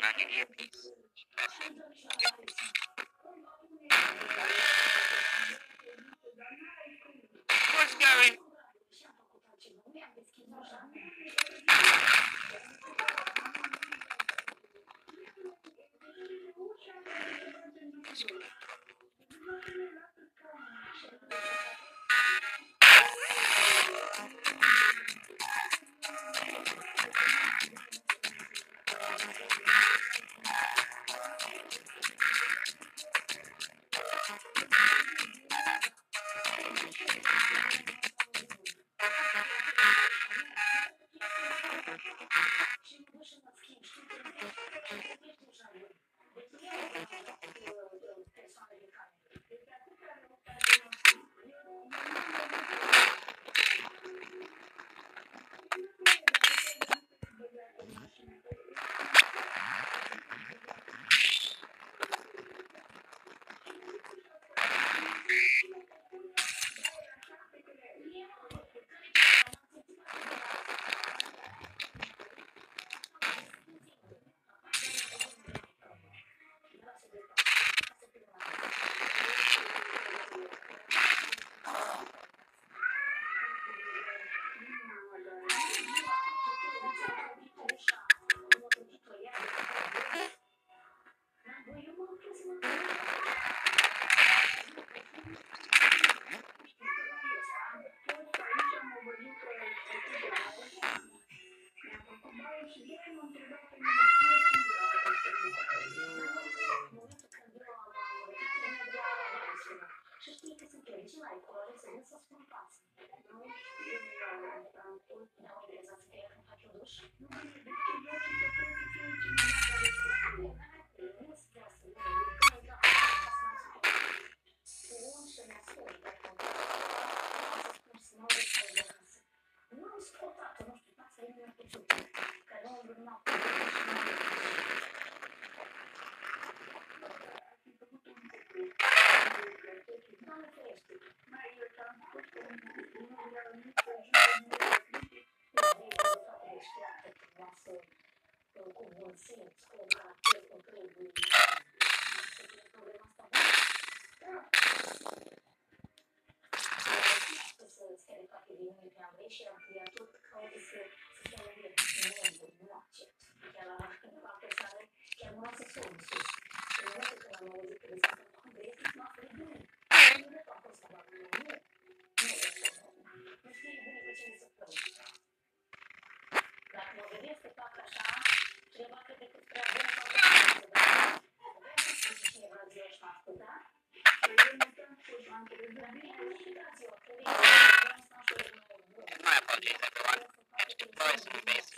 not earpiece. That's it. What's going Dacă mă gândesc că fac așa, My apologies, everyone. It's the voice of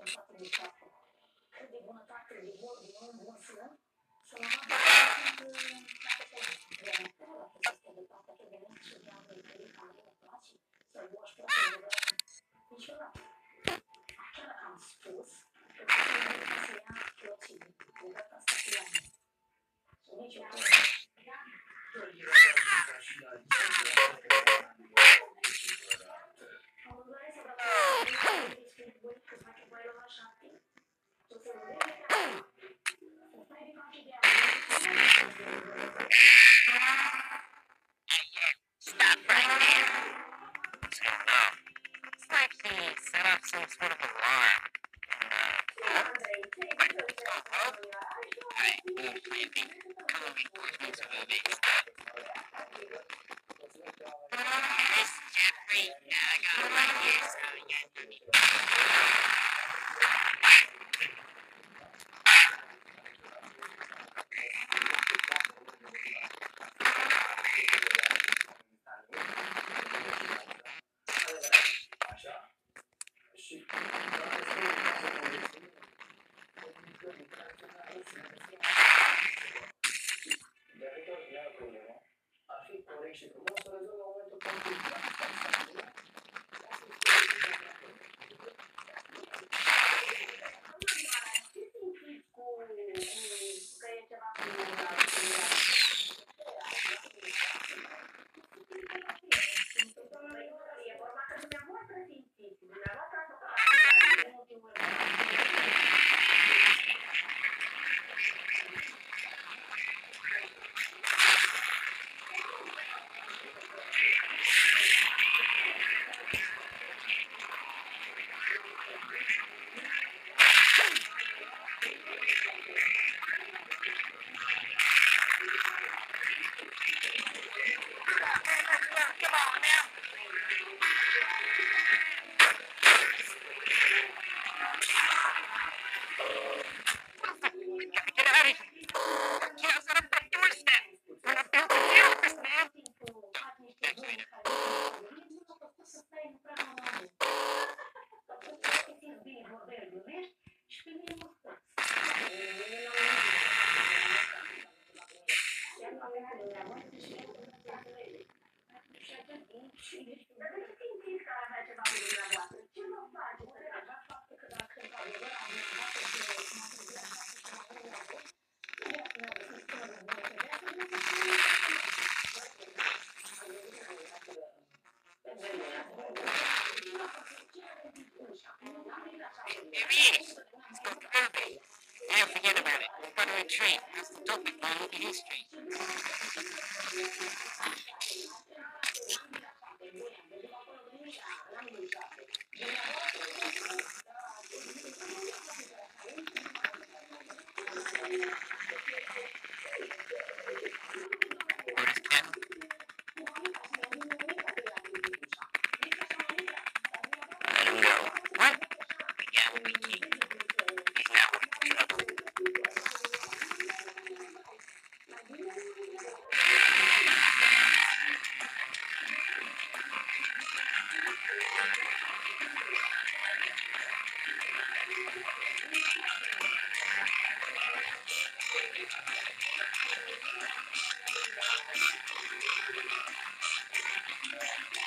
înceapă de capăt. Cât de bunătate, de bol, de om, bună sună, să mă fac Niciodată. Așa am spus, On, we quit movies. This is Jeffrey. I got it right here. information now? There he is. He's got the ruby. Now forget about it. We've got to retreat. That's the topic by all history. Thank you.